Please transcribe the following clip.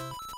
you